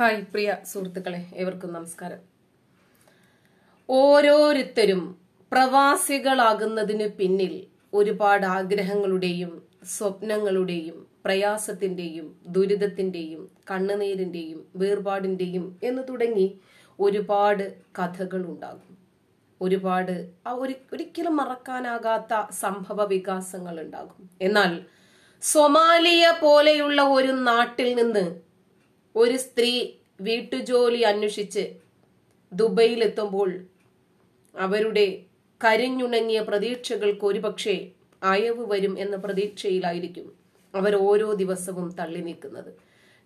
Hi പ്രിയ സുഹൃത്തുക്കളെ ഏവർക്കും നമസ്കാരം. ഓരോരുത്തരും പ്രവാസികളാകുന്നതിന് പിന്നിൽ ഒരുപാട് ആഗ്രഹങ്ങളുടെയും സ്വപ്നങ്ങളുടെയും പ്രയാസത്തിന്റെയും ദുരിതത്തിന്റെയും കണ്ണുനീരിന്റെയും വേർപാടിന്റെയും എന്ന് തുടങ്ങി ഒരുപാട് കഥകൾ ഉണ്ടാകും ഒരുപാട് ഒരിക്കലും മറക്കാനാകാത്ത സംഭവ വികാസങ്ങൾ ഉണ്ടാകും എന്നാൽ സൊമാലിയ പോലെയുള്ള ഒരു നാട്ടിൽ നിന്ന് ഒരു സ്ത്രീ വീട്ടുജോലി അന്വേഷിച്ച് ദുബൈയിലെത്തുമ്പോൾ അവരുടെ കരിഞ്ഞുണങ്ങിയ പ്രതീക്ഷകൾക്ക് ഒരുപക്ഷെ അയവ് വരും എന്ന പ്രതീക്ഷയിലായിരിക്കും അവർ ഓരോ ദിവസവും തള്ളി നീക്കുന്നത്.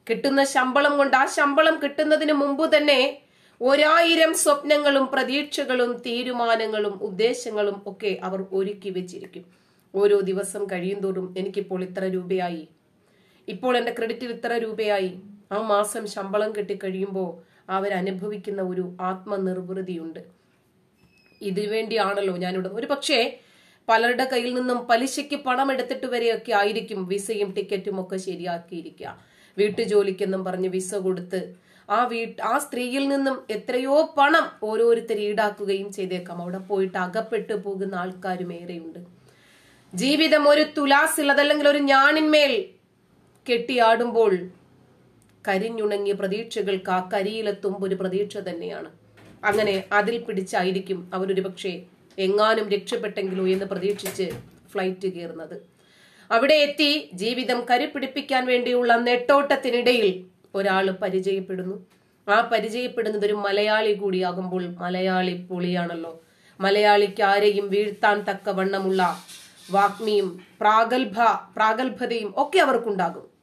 കിട്ടുന്ന ശമ്പളം കൊണ്ട് ആ ശമ്പളം കിട്ടുന്നതിന് മുമ്പ് തന്നെ ഒരായിരം സ്വപ്നങ്ങളും പ്രതീക്ഷകളും തീരുമാനങ്ങളും ഉദ്ദേശങ്ങളും ഒക്കെ അവർ ഒരുക്കി വെച്ചിരിക്കും. ഓരോ ദിവസം കഴിയും തോറും എനിക്കിപ്പോൾ ഇത്ര രൂപയായി. ഇപ്പോൾ എന്റെ ക്രെഡിറ്റിൽ ഇത്ര രൂപയായി. ആ മാസം ശമ്പളം കിട്ടിക്കഴിയുമ്പോൾ അവരനുഭവിക്കുന്ന ഒരു ആത്മനിർവൃതിയുണ്ട്. ഇതിനുവേണ്ടിയാണല്ലോ ഞാനിവിടെ ഒരു പക്ഷേ പലരുടെ കയ്യിൽ നിന്നും പലിശയ്ക്ക് പണം എടുത്തിട്ട് വരെയൊക്കെ ആയിരിക്കും വിസയും ടിക്കറ്റും ഒക്കെ ശരിയാക്കിയിരിക്കുക. വീട്ടുജോലിക്കെന്നും പറഞ്ഞ് വിസ കൊടുത്ത് ആ വീട്ട് ആ സ്ത്രീയിൽ നിന്നും എത്രയോ പണം ഓരോരുത്തർ ഈടാക്കുകയും ചെയ്തേക്കാം. അവിടെ പോയിട്ട് അകപ്പെട്ടു പോകുന്ന ആൾക്കാരും ഏറെയുണ്ട്. ജീവിതം ഒരു തുലാസിൽ അതല്ലെങ്കിൽ ഒരു ഞാണിന്മേൽ കെട്ടിയാടുമ്പോൾ കരിഞ്ഞുണങ്ങിയ പ്രതീക്ഷകൾക്ക് ആ കരിയിലെത്തും ഒരു പ്രതീക്ഷ തന്നെയാണ്. അങ്ങനെ അതിൽ പിടിച്ചായിരിക്കും അവരൊരു പക്ഷേ എങ്ങാനും രക്ഷപ്പെട്ടെങ്കിലോ എന്ന് പ്രതീക്ഷിച്ച് ഫ്ലൈറ്റ് കയറുന്നത്. അവിടെ എത്തി ജീവിതം കരുപിടിപ്പിക്കാൻ വേണ്ടിയുള്ള നെട്ടോട്ടത്തിനിടയിൽ ഒരാൾ പരിചയപ്പെടുന്നു. ആ പരിചയപ്പെടുന്നത് ഒരു മലയാളി കൂടിയാകുമ്പോൾ മലയാളി പൊളിയാണല്ലോ. മലയാളിക്ക് ആരെയും വീഴ്ത്താൻ തക്കവണ്ണമുള്ള വാഗ്മിയും പ്രാഗൽഭ പ്രാഗൽഭതയും ഒക്കെ അവർക്കുണ്ടാകും.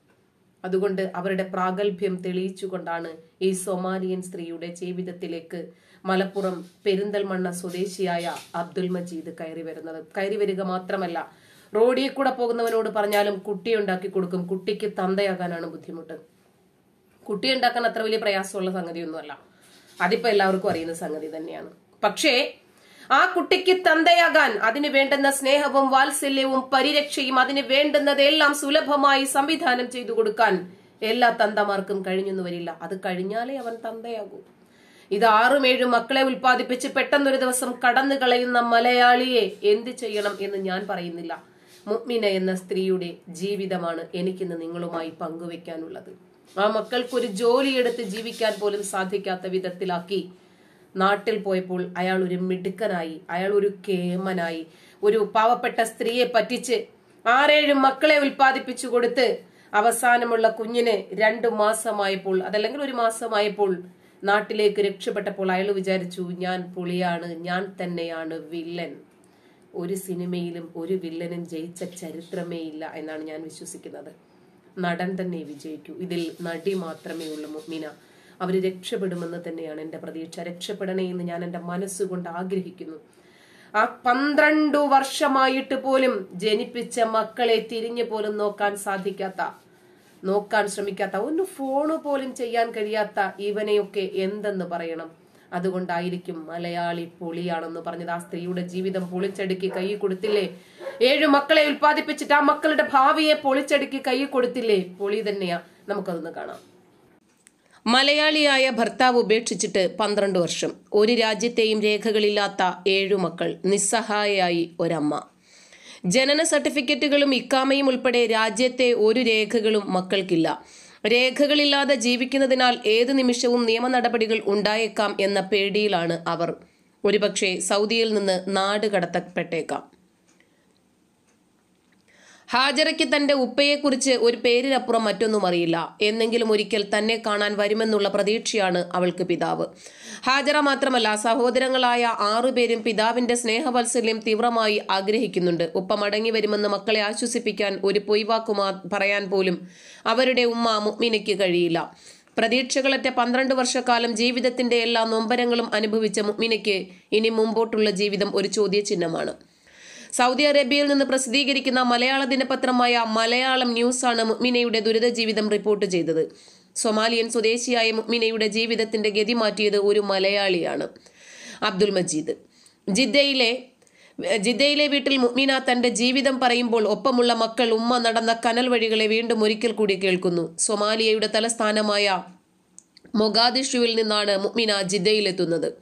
അതുകൊണ്ട് അവരുടെ പ്രാഗൽഭ്യം തെളിയിച്ചുകൊണ്ടാണ് ഈ സൊമാലിയൻ സ്ത്രീയുടെ ജീവിതത്തിലേക്ക് മലപ്പുറം പെരിന്തൽമണ്ണ സ്വദേശിയായ അബ്ദുൽ മജീദ് കയറി വരുന്നത്. കയറി വരിക മാത്രമല്ല റോഡിൽ കൂടെ പോകുന്നവനോട് പറഞ്ഞാലും കുട്ടി ഉണ്ടാക്കി കൊടുക്കും. കുട്ടിക്ക് തന്തയാകാനാണ് ബുദ്ധിമുട്ട്. കുട്ടി ഉണ്ടാക്കാൻ അത്ര വലിയ പ്രയാസമുള്ള സംഗതിയൊന്നുമല്ല. അതിപ്പോ എല്ലാവർക്കും അറിയുന്ന സംഗതി തന്നെയാണ്. പക്ഷേ ആ കുട്ടിക്ക് തന്തയാകാൻ അതിന് വേണ്ടുന്ന സ്നേഹവും വാത്സല്യവും പരിരക്ഷയും അതിന് വേണ്ടുന്നതെല്ലാം സുലഭമായി സംവിധാനം ചെയ്തു കൊടുക്കാൻ എല്ലാ തന്തമാർക്കും കഴിഞ്ഞെന്ന് വരില്ല. അത് കഴിഞ്ഞാലേ അവൻ തന്തയാകൂ. ഇത് ആറും ഏഴും മക്കളെ ഉൽപ്പാദിപ്പിച്ച് പെട്ടെന്നൊരു ദിവസം കടന്നു കളയുന്ന മലയാളിയെ എന്ത് ചെയ്യണം എന്ന് ഞാൻ പറയുന്നില്ല. മുഗ്മിന എന്ന സ്ത്രീയുടെ ജീവിതമാണ് എനിക്കിന്ന് നിങ്ങളുമായി പങ്കുവെക്കാനുള്ളത്. ആ മക്കൾക്കൊരു ജോലിയെടുത്ത് ജീവിക്കാൻ പോലും സാധിക്കാത്ത വിധത്തിലാക്കി നാട്ടിൽ പോയപ്പോൾ അയാൾ ഒരു മിടുക്കനായി അയാൾ ഒരു കേമനായി ഒരു പാവപ്പെട്ട സ്ത്രീയെ പറ്റിച്ച് ആറേഴ് മക്കളെ ഉൽപ്പാദിപ്പിച്ചു കൊടുത്ത് അവസാനമുള്ള കുഞ്ഞിന് രണ്ടു മാസമായപ്പോൾ അതല്ലെങ്കിൽ ഒരു മാസമായപ്പോൾ നാട്ടിലേക്ക് രക്ഷപ്പെട്ടപ്പോൾ അയാൾ വിചാരിച്ചു ഞാൻ പുളിയാണ് ഞാൻ തന്നെയാണ് വില്ലൻ. ഒരു സിനിമയിലും ഒരു വില്ലനും ജയിച്ച ചരിത്രമേ ഇല്ല എന്നാണ് ഞാൻ വിശ്വസിക്കുന്നത്. നടൻ തന്നെ വിജയിക്കൂ. ഇതിൽ നടി മാത്രമേ ഉള്ളൂ മുഗ്മിന അവർ രക്ഷപ്പെടുമെന്ന് തന്നെയാണ് എന്റെ പ്രതീക്ഷ. രക്ഷപ്പെടണേ എന്ന് ഞാൻ എന്റെ മനസ്സുകൊണ്ട് ആഗ്രഹിക്കുന്നു. ആ പന്ത്രണ്ടു വർഷമായിട്ട് പോലും ജനിപ്പിച്ച മക്കളെ തിരിഞ്ഞു പോലും നോക്കാൻ സാധിക്കാത്ത നോക്കാൻ ശ്രമിക്കാത്ത ഒന്ന് ഫോണ് പോലും ചെയ്യാൻ കഴിയാത്ത ഇവനെയൊക്കെ എന്തെന്ന് പറയണം? അതുകൊണ്ടായിരിക്കും മലയാളി പൊളിയാണെന്ന് പറഞ്ഞത്. ആ സ്ത്രീയുടെ ജീവിതം പൊളിച്ചടുക്കി കൈ കൊടുത്തില്ലേ? ഏഴു മക്കളെ ഉൽപ്പാദിപ്പിച്ചിട്ട് ആ മക്കളുടെ ഭാവിയെ പൊളിച്ചടുക്കി കൈ കൊടുത്തില്ലേ? പൊളി തന്നെയാ. നമുക്കതൊന്ന് കാണാം. മലയാളിയായ ഭർത്താവ് ഉപേക്ഷിച്ചിട്ട് പന്ത്രണ്ട് വർഷം. ഒരു രാജ്യത്തെയും രേഖകളില്ലാത്ത ഏഴു മക്കൾ നിസ്സഹായയായി ഒരമ്മ. ജനന സർട്ടിഫിക്കറ്റുകളും ഇക്കാമയും ഉൾപ്പെടെ രാജ്യത്തെ ഒരു രേഖകളും മക്കൾക്കില്ല. രേഖകളില്ലാതെ ജീവിക്കുന്നതിനാൽ ഏത് നിമിഷവും നിയമ നടപടികൾ ഉണ്ടായേക്കാം എന്ന പേടിയിലാണ് അവർ. ഒരുപക്ഷെ സൗദിയിൽ നിന്ന് നാട് കടത്തപ്പെട്ടേക്കാം. ഹാജറയ്ക്ക് തന്റെ ഉപ്പയെക്കുറിച്ച് ഒരു പേരിനപ്പുറം മറ്റൊന്നും അറിയില്ല. എന്നെങ്കിലും ഒരിക്കൽ തന്നെ കാണാൻ വരുമെന്നുള്ള പ്രതീക്ഷയാണ് അവൾക്ക് പിതാവ്. ഹാജറ മാത്രമല്ല സഹോദരങ്ങളായ ആറുപേരും പിതാവിന്റെ സ്നേഹവത്സല്യം തീവ്രമായി ആഗ്രഹിക്കുന്നുണ്ട്. ഉപ്പ മടങ്ങി വരുമെന്ന് മക്കളെ ആശ്വസിപ്പിക്കാൻ ഒരു പൊയ്വാക്കുമാ പറയാൻ പോലും അവരുടെ ഉമ്മ മുഗ്മിനയ്ക്ക് കഴിയില്ല. പ്രതീക്ഷകളറ്റ പന്ത്രണ്ട് വർഷക്കാലം ജീവിതത്തിന്റെ എല്ലാ നൊമ്പരങ്ങളും അനുഭവിച്ച മുഗ്മിനയ്ക്ക് ഇനി മുമ്പോട്ടുള്ള ജീവിതം ഒരു ചോദ്യചിഹ്നമാണ്. സൗദി അറേബ്യയിൽ നിന്ന് പ്രസിദ്ധീകരിക്കുന്ന മലയാള ദിനപത്രമായ മലയാളം ന്യൂസാണ് മുഗ്മിനയുടെ ദുരിത ജീവിതം റിപ്പോർട്ട് ചെയ്തത്. സൊമാലിയൻ സ്വദേശിയായ മുഗ്മിനയുടെ ജീവിതത്തിന്റെ ഗതി മാറ്റിയത് ഒരു മലയാളിയാണ് അബ്ദുൽ മജീദ്. ജിദ്ദയിലെ ജിദ്ദയിലെ വീട്ടിൽ മുഗ്മിന തന്റെ ജീവിതം പറയുമ്പോൾ ഒപ്പമുള്ള മക്കൾ ഉമ്മ നടന്ന കനൽ വഴികളെ വീണ്ടും ഒരിക്കൽ കൂടി കേൾക്കുന്നു. സൊമാലിയയുടെ തലസ്ഥാനമായ മൊഗാദിഷുവിൽ നിന്നാണ് മുഅ്മിന ജിദ്ദയിലെത്തുന്നത്.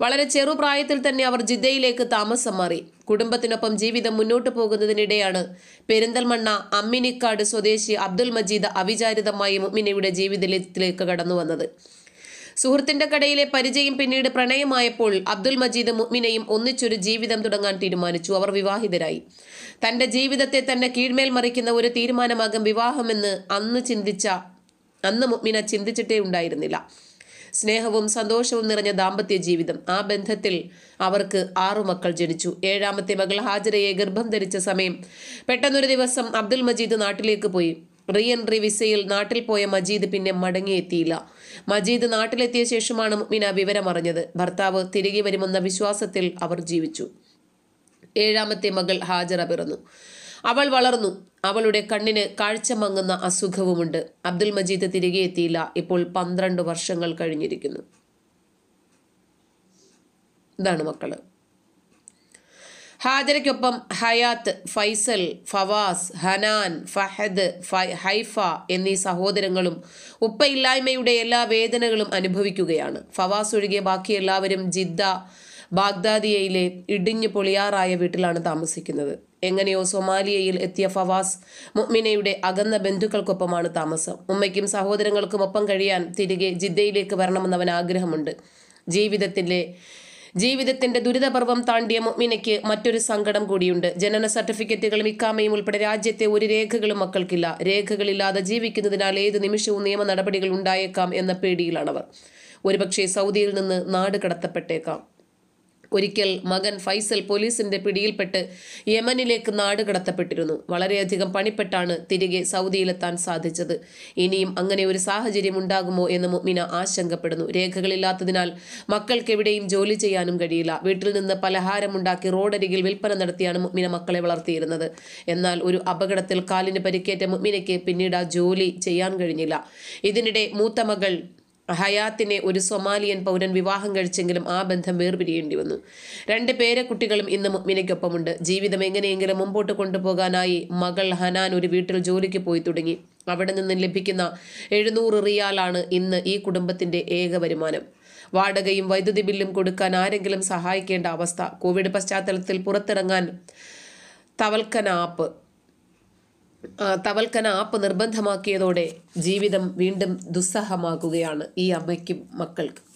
വളരെ ചെറുപ്രായത്തിൽ തന്നെ അവർ ജിദ്ദയിലേക്ക് താമസം മാറി. കുടുംബത്തിനൊപ്പം ജീവിതം മുന്നോട്ട് പോകുന്നതിനിടെയാണ് പെരിന്തൽമണ്ണ അമ്മിനിക്കാട് സ്വദേശി അബ്ദുൽ മജീദ് അവിചാരിതമായി മുഅ്മിനയുടെ ജീവിതത്തിലേക്ക് കടന്നു വന്നത്. സുഹൃത്തിന്റെ കടയിലെ പരിചയം പിന്നീട് പ്രണയമായപ്പോൾ അബ്ദുൽ മജീദ് മുക്മിനയും ഒന്നിച്ചൊരു ജീവിതം തുടങ്ങാൻ തീരുമാനിച്ചു. അവർ വിവാഹിതരായി. തന്റെ ജീവിതത്തെ തന്നെ കീഴ്മേൽ മറിക്കുന്ന ഒരു തീരുമാനമാകും വിവാഹമെന്ന് അന്ന് ചിന്തിച്ച അന്ന് മുഗ്മിന ചിന്തിച്ചിട്ടേ ഉണ്ടായിരുന്നില്ല. സ്നേഹവും സന്തോഷവും നിറഞ്ഞ ദാമ്പത്യ ജീവിതം ആ ബന്ധത്തിൽ അവർക്ക് ആറു മക്കൾ ജനിച്ചു. ഏഴാമത്തെ മകൾ ഹാജരയെ ഗർഭം ധരിച്ച സമയം പെട്ടെന്നൊരു ദിവസം അബ്ദുൽ മജീദ് നാട്ടിലേക്ക് പോയി. റീ എൻട്രി വിസയിൽ നാട്ടിൽ പോയ മജീദ് പിന്നെ മടങ്ങിയെത്തിയില്ല മജീദ് നാട്ടിലെത്തിയ ശേഷമാണ് മുഗ്മിന വിവരമറിഞ്ഞത്. ഭർത്താവ് തിരികെ വരുമെന്ന വിശ്വാസത്തിൽ അവർ ജീവിച്ചു. ഏഴാമത്തെ മകൾ ഹാജറ പിറന്നു. അവൾ വളർന്നു. അവളുടെ കണ്ണിന് കാഴ്ച മങ്ങുന്ന അസുഖവുമുണ്ട്. അബ്ദുൽ മജീദ് തിരികെ എത്തിയില്ല. ഇപ്പോൾ പന്ത്രണ്ട് വർഷങ്ങൾ കഴിഞ്ഞിരിക്കുന്നു. ഇതാണ് മക്കൾ. ഹാജരയ്ക്കൊപ്പം ഹയാത്ത് ഫൈസൽ ഫവാസ് ഹനാൻ ഫഹദ് ഹൈഫ എന്നീ സഹോദരങ്ങളും ഉപ്പയില്ലായ്മയുടെ എല്ലാ വേദനകളും അനുഭവിക്കുകയാണ്. ഫവാസ് ഒഴികെ ബാക്കി എല്ലാവരും ജിദ്ദ ബാഗ്ദാദിയയിലെ ഇടിഞ്ഞു പൊളിയാറായ വീട്ടിലാണ് താമസിക്കുന്നത്. എങ്ങനെയോ സൊമാലിയയിൽ എത്തിയ ഫവാസ് മുഅ്മിനയുടെ അകന്ന ബന്ധുക്കൾക്കൊപ്പമാണ് താമസം. ഉമ്മയ്ക്കും സഹോദരങ്ങൾക്കും ഒപ്പം കഴിയാൻ തിരികെ ജിദ്ദയിലേക്ക് വരണമെന്നവൻ ആഗ്രഹമുണ്ട്. ജീവിതത്തിലെ ജീവിതത്തിന്റെ ദുരിതപർവം താണ്ടിയ മുഅ്മിനയ്ക്ക് മറ്റൊരു സങ്കടം കൂടിയുണ്ട്. ജനന സർട്ടിഫിക്കറ്റുകളും ഇക്കാമയും ഉൾപ്പെടെ രാജ്യത്തെ ഒരു രേഖകളും മക്കൾക്കില്ല. രേഖകളില്ലാതെ ജീവിക്കുന്നതിനാൽ ഏത് നിമിഷവും നിയമ നടപടികൾ ഉണ്ടായേക്കാം എന്ന പേടിയിലാണവർ. ഒരുപക്ഷെ സൗദിയിൽ നിന്ന് നാട് കടത്തപ്പെട്ടേക്കാം. ഒരിക്കൽ മകൻ ഫൈസൽ പോലീസിന്റെ പിടിയിൽപ്പെട്ട് യമനിലേക്ക് നാട് കടത്തപ്പെട്ടിരുന്നു. വളരെയധികം പണിപ്പെട്ടാണ് തിരികെ സൗദിയിലെത്താൻ സാധിച്ചത്. ഇനിയും അങ്ങനെ ഒരു സാഹചര്യം ഉണ്ടാകുമോ എന്ന് മുഅ്മിന ആശങ്കപ്പെടുന്നു. രേഖകളില്ലാത്തതിനാൽ മക്കൾക്ക് എവിടെയും ജോലി ചെയ്യാനും കഴിയില്ല. വീട്ടിൽ നിന്ന് പലഹാരമുണ്ടാക്കി റോഡരികിൽ വിൽപ്പന നടത്തിയാണ് മുഅ്മിന മക്കളെ വളർത്തിയിരുന്നത്. എന്നാൽ ഒരു അപകടത്തിൽ കാലിന് പരിക്കേറ്റ മുഅ്മിനയ്ക്ക് പിന്നീട് ആ ജോലി ചെയ്യാൻ കഴിഞ്ഞില്ല. ഇതിനിടെ മൂത്ത മകൾ ഹയാത്തിനെ ഒരു സൊമാലിയൻ പൗരൻ വിവാഹം കഴിച്ചെങ്കിലും ആ ബന്ധം വേർപിരിയേണ്ടി വന്നു. രണ്ട് പേരക്കുട്ടികളും ഇന്ന് മുഅ്മിനയ്ക്കൊപ്പമുണ്ട്. ജീവിതം എങ്ങനെയെങ്കിലും മുമ്പോട്ട് കൊണ്ടുപോകാനായി മകൾ ഹനാൻ ഒരു വീട്ടിൽ ജോലിക്ക് പോയി തുടങ്ങി. അവിടെ നിന്ന് ലഭിക്കുന്ന എഴുന്നൂറ് റിയാലാണ് ഇന്ന് ഈ കുടുംബത്തിന്റെ ഏക വരുമാനം. വാടകയും വൈദ്യുതി ബില്ലും കൊടുക്കാൻ ആരെങ്കിലും സഹായിക്കേണ്ട അവസ്ഥ. കോവിഡ് പശ്ചാത്തലത്തിൽ പുറത്തിറങ്ങാൻ തവൽക്കന ആപ്പ് തവൽക്കന ആപ്പ് നിർബന്ധമാക്കിയതോടെ ജീവിതം വീണ്ടും ദുസ്സഹമാകുകയാണ് ഈ അമ്മയ്ക്കും മക്കൾക്കും.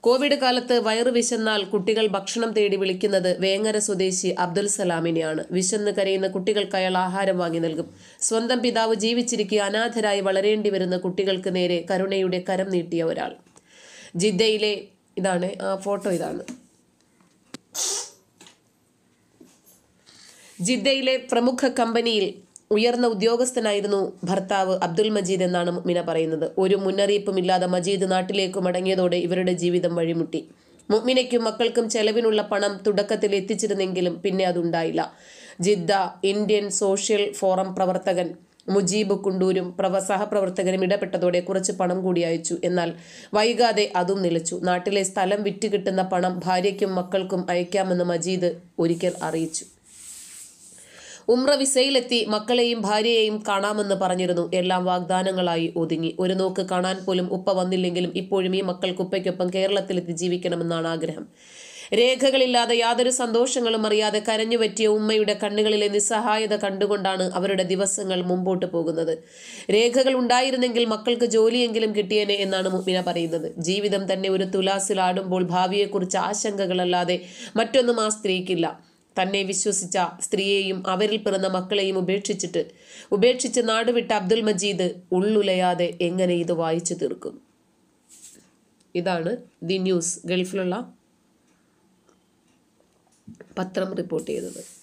കോവിഡ് കാലത്ത് വയറു വിശന്നാൽ കുട്ടികൾ ഭക്ഷണം തേടി വിളിക്കുന്നത് വേങ്ങര സ്വദേശി അബ്ദുൽ സലാമിനെയാണ്. വിശന്ന് കരയുന്ന കുട്ടികൾക്ക് അയാൾ ആഹാരം വാങ്ങി നൽകും. സ്വന്തം പിതാവ് ജീവിച്ചിരിക്കെ അനാഥരായി വളരേണ്ടി വരുന്ന കുട്ടികൾക്ക് നേരെ കരുണയുടെ കരം നീട്ടിയ ഒരാൾ. ജിദ്ദയിലെ ഇതാണ് ആ ഫോട്ടോ ഇതാണ്. ജിദ്ദയിലെ പ്രമുഖ കമ്പനിയിൽ ഉയർന്ന ഉദ്യോഗസ്ഥനായിരുന്നു ഭർത്താവ് അബ്ദുൽ മജീദ് എന്നാണ് മുഅ്മിന പറയുന്നത്. ഒരു മുന്നറിയിപ്പുമില്ലാതെ മജീദ് നാട്ടിലേക്ക് മടങ്ങിയതോടെ ഇവരുടെ ജീവിതം വഴിമുട്ടി. മുഅ്മിനയ്ക്കും മക്കൾക്കും ചെലവിനുള്ള പണം തുടക്കത്തിൽ എത്തിച്ചിരുന്നെങ്കിലും പിന്നെ അതുണ്ടായില്ല. ജിദ്ദ ഇന്ത്യൻ സോഷ്യൽ ഫോറം പ്രവർത്തകൻ മുജീബ് കുണ്ടൂരും പ്രവ സഹപ്രവർത്തകരും ഇടപെട്ടതോടെ കുറച്ച് പണം കൂടി അയച്ചു. എന്നാൽ വൈകാതെ അതും നിലച്ചു. നാട്ടിലെ സ്ഥലം വിറ്റ് കിട്ടുന്ന പണം ഭാര്യയ്ക്കും മക്കൾക്കും അയക്കാമെന്ന് മജീദ് ഒരിക്കൽ അറിയിച്ചു. ഉമ്ര വിസയിലെത്തി മക്കളെയും ഭാര്യയെയും കാണാമെന്ന് പറഞ്ഞിരുന്നു. എല്ലാം വാഗ്ദാനങ്ങളായി ഒതുങ്ങി. ഒരു നോക്ക് കാണാൻ പോലും ഉപ്പ വന്നില്ലെങ്കിലും ഇപ്പോഴും ഈ മക്കൾ കുപ്പയ്ക്കൊപ്പം കേരളത്തിലെത്തി ജീവിക്കണമെന്നാണ് ആഗ്രഹം. രേഖകളില്ലാതെ യാതൊരു സന്തോഷങ്ങളും അറിയാതെ കരഞ്ഞു പറ്റിയ ഉമ്മയുടെ കണ്ണുകളിലെ നിസ്സഹായത കണ്ടുകൊണ്ടാണ് അവരുടെ ദിവസങ്ങൾ മുമ്പോട്ട് പോകുന്നത്. രേഖകൾ ഉണ്ടായിരുന്നെങ്കിൽ മക്കൾക്ക് ജോലിയെങ്കിലും കിട്ടിയേനെ എന്നാണ് മുഅ്മിന പറയുന്നത്. ജീവിതം തന്നെ ഒരു തുലാസിലാടുമ്പോൾ ഭാവിയെക്കുറിച്ച് ആശങ്കകളല്ലാതെ മറ്റൊന്നും ആ സ്ത്രീക്കില്ല. തന്നെ വിശ്വസിച്ച സ്ത്രീയെയും അവരിൽ പിറന്ന മക്കളെയും ഉപേക്ഷിച്ചിട്ട് ഉപേക്ഷിച്ച് നാടുവിട്ട അബ്ദുൽ മജീദ് ഉള്ളുലയാതെ എങ്ങനെ ഇത് വായിച്ചു തീർക്കും? ഇതാണ് ദി ന്യൂസ് ഗൾഫിലുള്ള പത്രം റിപ്പോർട്ട് ചെയ്തത്.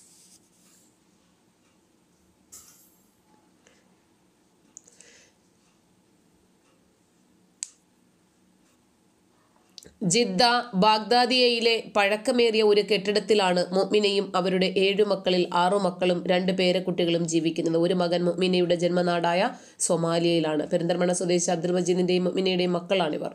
ജിദ്ദ ബാഗ്ദാദിയയിലെ പഴക്കമേറിയ ഒരു കെട്ടിടത്തിലാണ് മുഅ്മിനയും അവരുടെ ഏഴു മക്കളിൽ ആറു മക്കളും രണ്ട് പേരക്കുട്ടികളും ജീവിക്കുന്നത്. ഒരു മകൻ മുഅ്മിനയുടെ ജന്മനാടായ സൊമാലിയയിലാണ്. പെരിന്തൽമണ്ണ സ്വദേശി അബ്ദുൽ മജീദിന്റെയും മൊമിനയുടെയും മക്കളാണിവർ.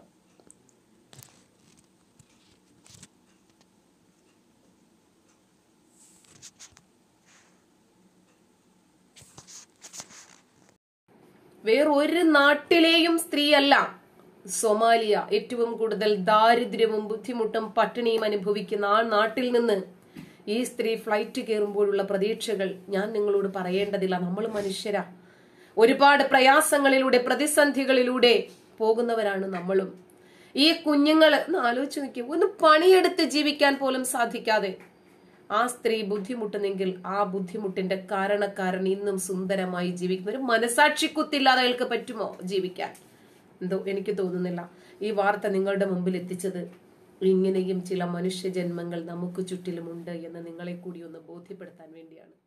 വേറൊരു നാട്ടിലെയും സ്ത്രീയല്ല. സൊമാലിയ ഏറ്റവും കൂടുതൽ ദാരിദ്ര്യവും ബുദ്ധിമുട്ടും പട്ടിണിയും അനുഭവിക്കുന്ന ആ നാട്ടിൽ നിന്ന് ഈ സ്ത്രീ ഫ്ലൈറ്റ് കയറുമ്പോഴുള്ള പ്രതീക്ഷകൾ ഞാൻ നിങ്ങളോട് പറയേണ്ടതില്ല. നമ്മൾ മനുഷ്യരാ. ഒരുപാട് പ്രയാസങ്ങളിലൂടെ പ്രതിസന്ധികളിലൂടെ പോകുന്നവരാണ് നമ്മളും. ഈ കുഞ്ഞുങ്ങൾ ഒന്ന് ആലോചിച്ച് നോക്കി ഒന്ന് പണിയെടുത്ത് ജീവിക്കാൻ പോലും സാധിക്കാതെ ആ സ്ത്രീ ബുദ്ധിമുട്ടുന്നെങ്കിൽ ആ ബുദ്ധിമുട്ടിന്റെ കാരണക്കാരൻ ഇന്നും സുന്ദരമായി ജീവിക്കുന്ന ഒരു മനസാക്ഷിക്കുത്തില്ലാതെ അയാൾക്ക് പറ്റുമോ ജീവിക്കാൻ? എന്തോ എനിക്ക് തോന്നുന്നില്ല. ഈ വാർത്ത നിങ്ങളുടെ മുമ്പിൽ എത്തിച്ചത് ഇങ്ങനെയും ചില മനുഷ്യജന്മങ്ങൾ നമുക്ക് ചുറ്റിലുമുണ്ട് എന്ന് നിങ്ങളെ കൂടി ഒന്ന് ബോധ്യപ്പെടുത്താൻ വേണ്ടിയാണ്.